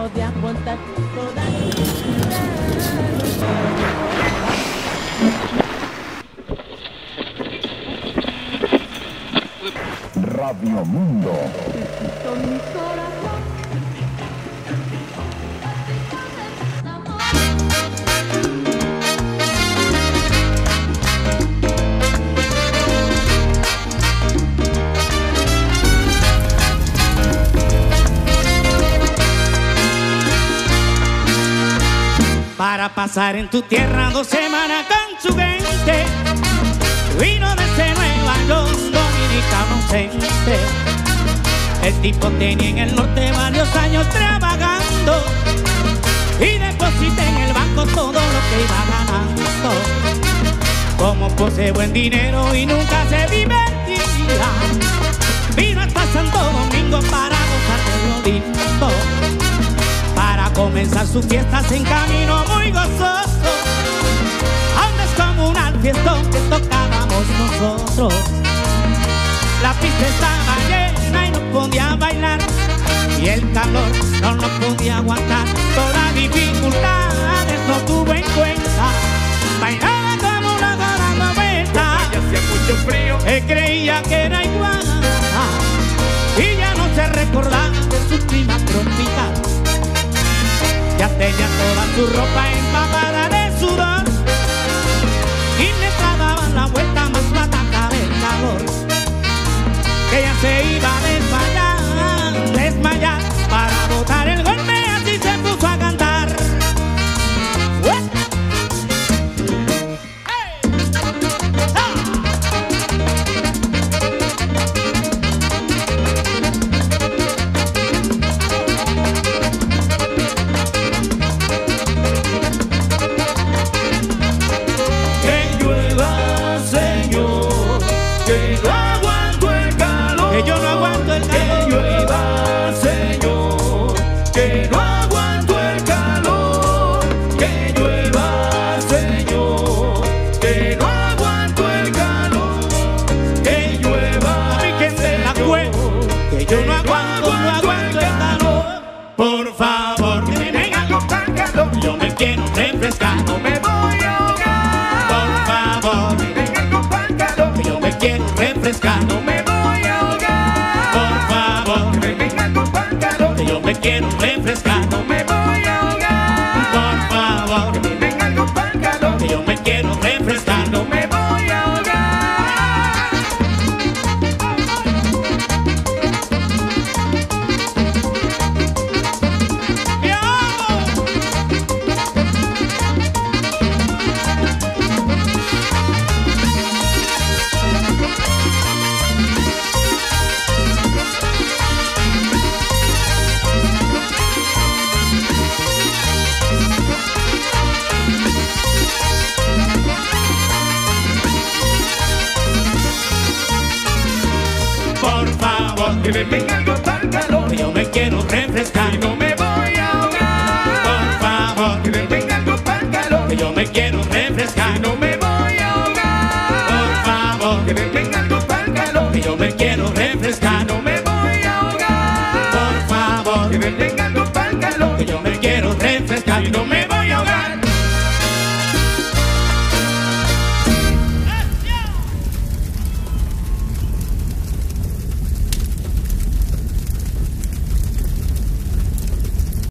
podía aguantar toda Radio Mundo. Pasar en tu tierra dos semanas con su gente. Vino desde Nueva York, dominicano ausente. El tipo tenía en el norte varios años trabajando y deposité en el banco todo lo que iba ganando. Como posee buen dinero y nunca se divertía, vino hasta Santo comenzar sus fiestas en camino muy gozoso. Aún es como un fiestón que tocábamos nosotros. La pista estaba llena y no podía bailar. Y el calor no lo podía aguantar. Todas dificultades no tuvo en cuenta. Bailaba como una dama vuelta. Y hacía mucho frío. Él creía que era igual. Y ya no se recordaba de su clima su ropa me quiero refrescar que me vengan con